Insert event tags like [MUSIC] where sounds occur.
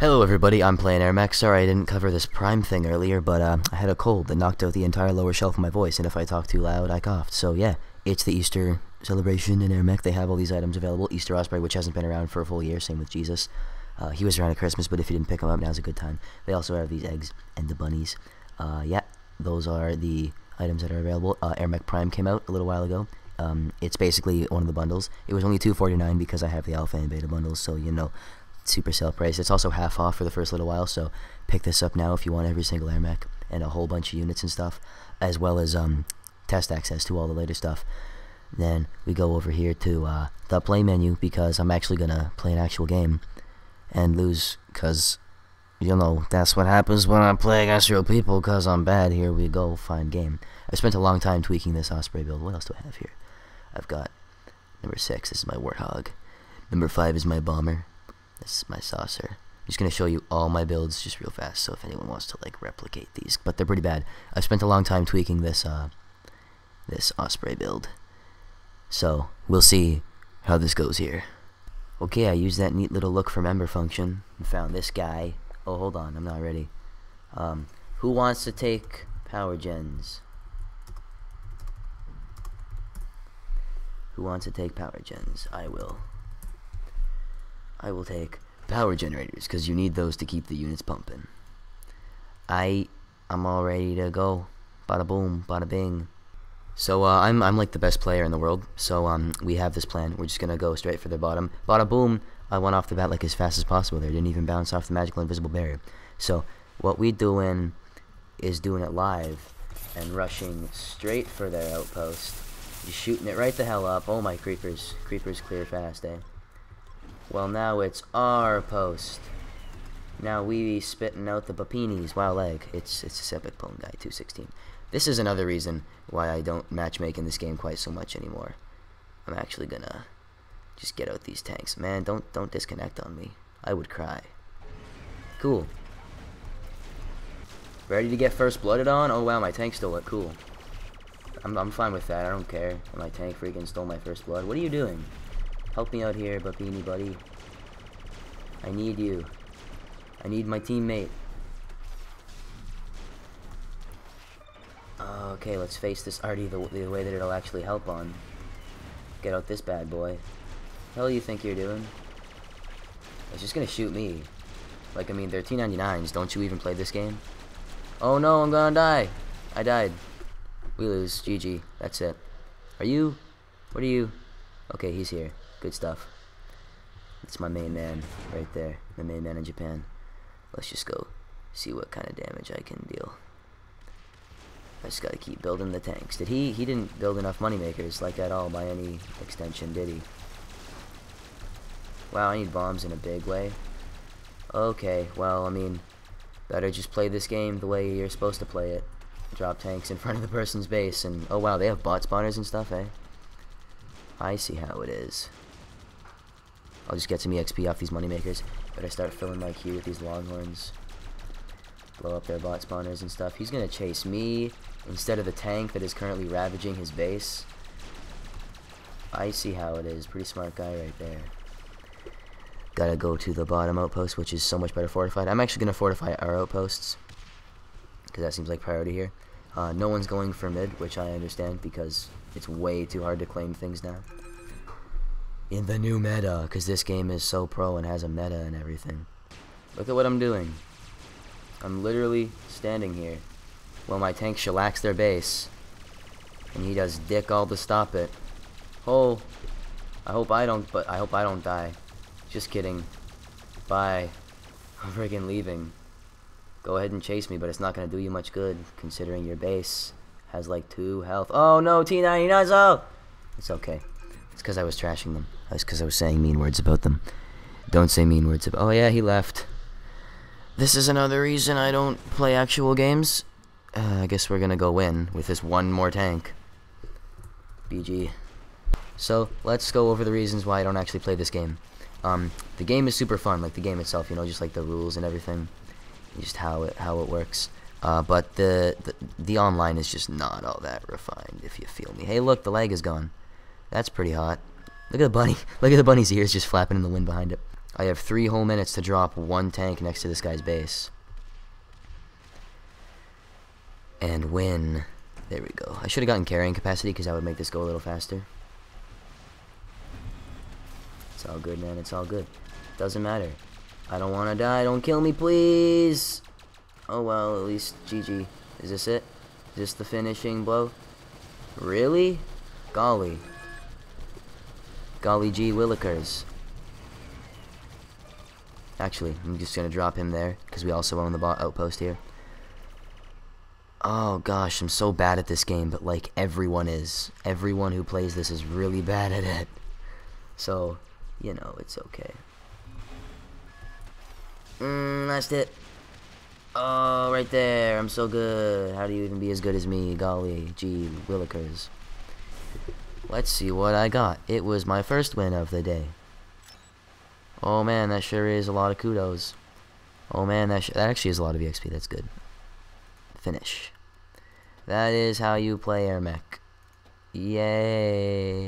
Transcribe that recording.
Hello everybody, I'm playing AirMech. Sorry I didn't cover this Prime thing earlier, but uh, I had a cold that knocked out the entire lower shelf of my voice, and if I talked too loud, I coughed. So yeah, it's the Easter celebration in AirMech. They have all these items available. Easter Osprey, which hasn't been around for a full year, same with Jesus. Uh, he was around at Christmas, but if you didn't pick him up, now's a good time. They also have these eggs and the bunnies. Uh, yeah, those are the items that are available. Uh, AirMech Prime came out a little while ago. Um, it's basically one of the bundles. It was only two forty nine because I have the alpha and beta bundles, so you know super sale price. It's also half off for the first little while, so pick this up now if you want every single AirMech and a whole bunch of units and stuff, as well as um, test access to all the latest stuff. Then we go over here to uh, the play menu because I'm actually gonna play an actual game and lose because you know that's what happens when I play against real people because I'm bad. Here we go, find game. I spent a long time tweaking this Osprey build. What else do I have here? I've got number six. This is my Warthog. Number five is my Bomber. This is my saucer. I'm just going to show you all my builds just real fast, so if anyone wants to like replicate these, but they're pretty bad. I spent a long time tweaking this uh, this Osprey build, so we'll see how this goes here. Okay, I used that neat little look for member function and found this guy. Oh, hold on, I'm not ready. Um, who wants to take power gens? Who wants to take power gens? I will. I will take power generators because you need those to keep the units pumping. I I'm all ready to go. Bada boom, bada bing. So uh, I'm I'm like the best player in the world. So um we have this plan. We're just gonna go straight for the bottom. Bada boom. I went off the bat like as fast as possible. There didn't even bounce off the magical invisible barrier. So what we doing is doing it live and rushing straight for their outpost. Just shooting it right the hell up. Oh my creepers. Creepers clear fast, eh? Well, now it's our post. Now we be spitting out the Papinis. Wow, leg. It's it's a Sepik Bone Guy 216. This is another reason why I don't matchmake in this game quite so much anymore. I'm actually gonna just get out these tanks. Man, don't don't disconnect on me. I would cry. Cool. Ready to get first blooded on? Oh wow, my tank still look Cool. I'm I'm fine with that. I don't care. My tank freaking stole my first blood. What are you doing? Help me out here, Bapini buddy. I need you. I need my teammate. Uh, okay, let's face this Artie the, the way that it'll actually help on. Get out this bad boy. Hell you think you're doing? It's just gonna shoot me. Like, I mean, they're T99s. Don't you even play this game? Oh no, I'm gonna die. I died. We lose. GG. That's it. Are you? What are you? Okay, he's here. Good stuff. It's my main man right there. My main man in Japan. Let's just go see what kind of damage I can deal. I just gotta keep building the tanks. Did he? He didn't build enough moneymakers like at all by any extension, did he? Wow, I need bombs in a big way. Okay, well, I mean, better just play this game the way you're supposed to play it. Drop tanks in front of the person's base, and oh wow, they have bot spawners and stuff, eh? I see how it is. I'll just get some EXP off these moneymakers. Better start filling my queue with these longhorns. Blow up their bot spawners and stuff. He's gonna chase me instead of the tank that is currently ravaging his base. I see how it is. Pretty smart guy right there. Gotta go to the bottom outpost, which is so much better fortified. I'm actually gonna fortify our outposts. Because that seems like priority here. Uh, no one's going for mid, which I understand because it's way too hard to claim things now in the new meta because this game is so pro and has a meta and everything. Look at what I'm doing. I'm literally standing here while my tank shellacks their base and he does dick all to stop it. Oh, I hope I don't, but I hope I don't die. Just kidding. Bye. I'm friggin' leaving. Go ahead and chase me, but it's not gonna do you much good considering your base has like two health. Oh no, T99s! Oh! It's okay. It's because I was trashing them. That's because I was saying mean words about them. Don't say mean words about. Oh yeah, he left. This is another reason I don't play actual games. Uh, I guess we're gonna go win with this one more tank. BG. So let's go over the reasons why I don't actually play this game. Um, the game is super fun, like the game itself, you know, just like the rules and everything, just how it how it works. Uh, but the, the the online is just not all that refined, if you feel me. Hey, look, the leg is gone. That's pretty hot. Look at the bunny. [LAUGHS] Look at the bunny's ears just flapping in the wind behind it. I have three whole minutes to drop one tank next to this guy's base. And win. There we go. I should have gotten carrying capacity because that would make this go a little faster. It's all good, man. It's all good. Doesn't matter. I don't want to die. Don't kill me, please. Oh, well, at least GG. Is this it? Is this the finishing blow? Really? Golly. Golly G willikers. Actually, I'm just going to drop him there because we also own the bot outpost here. Oh gosh, I'm so bad at this game, but like everyone is. Everyone who plays this is really bad at it. So, you know, it's okay. Mmm, that's it. Oh, right there. I'm so good. How do you even be as good as me? Golly, gee, willikers. Let's see what I got. It was my first win of the day. Oh man, that sure is a lot of kudos. Oh man, that, that actually is a lot of EXP. That's good. Finish. That is how you play AirMech. Yay.